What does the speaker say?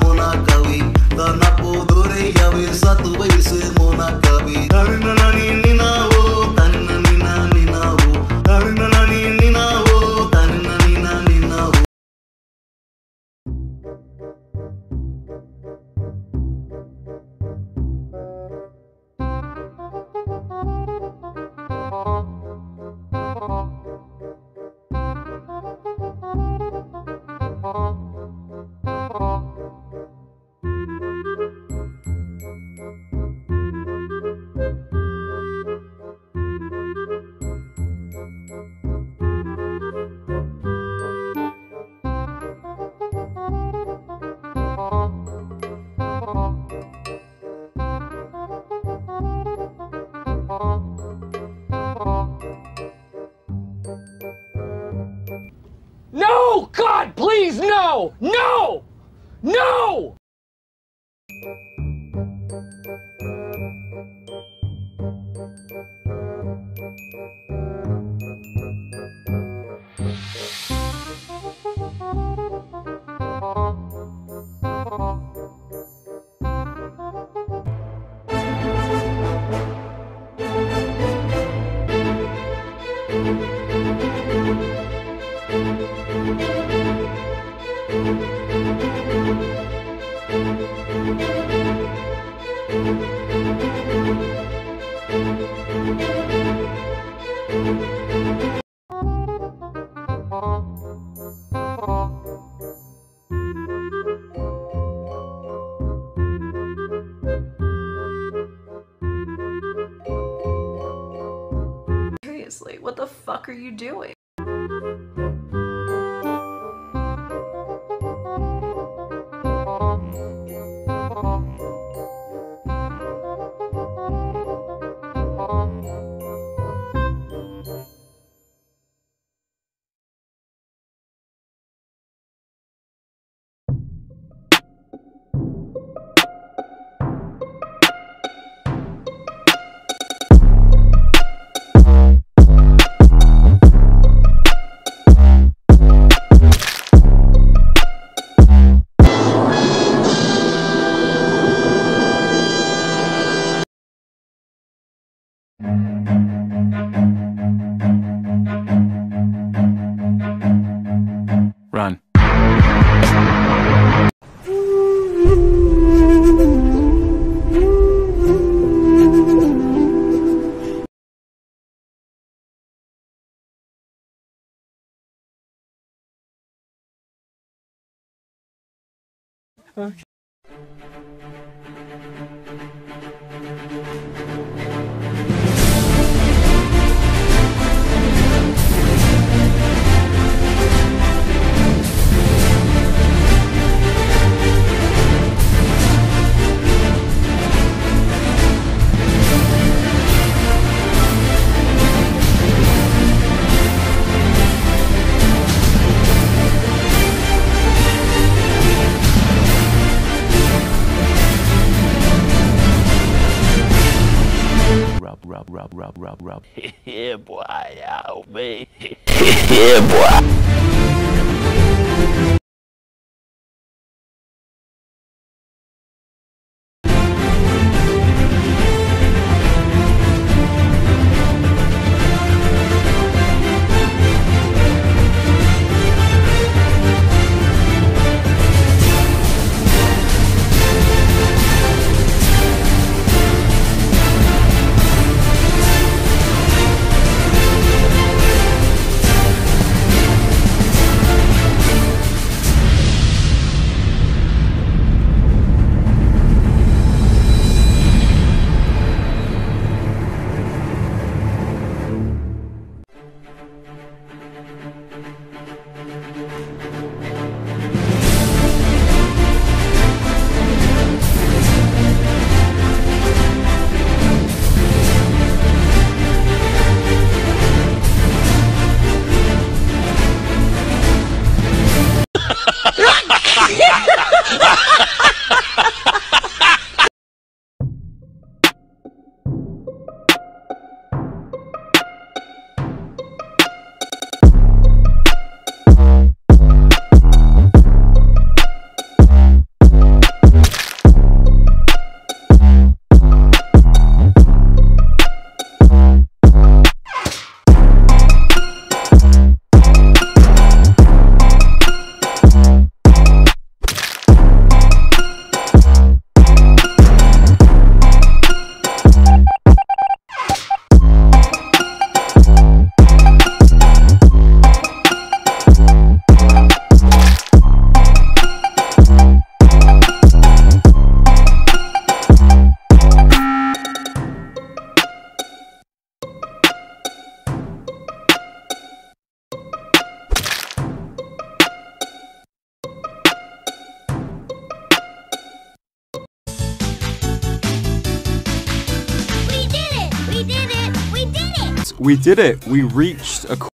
Mona Kavi, Tanapo Dore Yave Satu Baise Mona Kavi, Tarinana please, no! No! No! Fuck are you doing? Rub, rub, rub, rub, rub, rub. yeah, boy, out, me. yeah, boy. We did it. We reached a